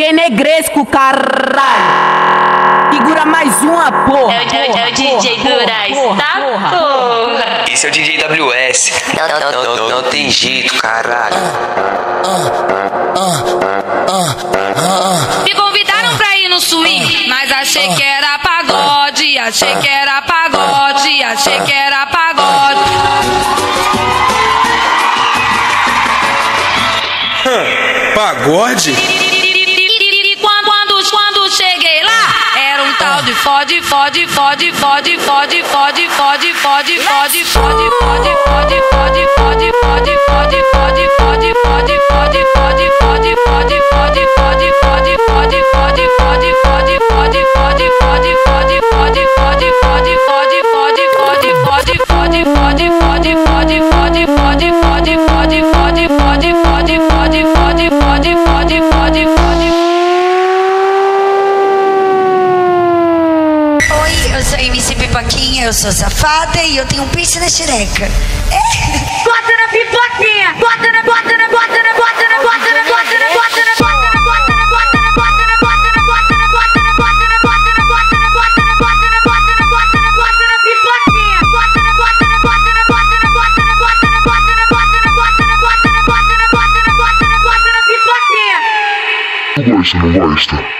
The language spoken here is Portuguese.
DJ Negresco, caralho. Segura mais uma, porra. É o, é o, é o DJ Duraz, tá? Porra. Esse é o DJ WS. Não, não, não, não, não tem jeito, caralho. Me convidaram pra ir no swing, mas achei que era pagode, achei que era pagode, achei que era pagode. Pagode? Fauji Fauji Fauji Fauji Fauji Fauji Fauji Fauji Fauji Fauji Fauji Fauji Fauji Fauji eu sou MC Pipoquinha, eu sou safada e eu tenho um pinche na xereca. É? Bota na pipoquinha! Bota na, bota na, bota na, bota na, bota na, bota na, bota na, bota na. bota na, bota na, bota na, bota na, bota na, bota na, bota na, bota na, pipaquinha. Bota na, bota na, bota na, bota na, bota na, bota na, bota na, bota na, bota na, bota na, bota na, bota na, pipaquinha. O que é gosta, não gosta?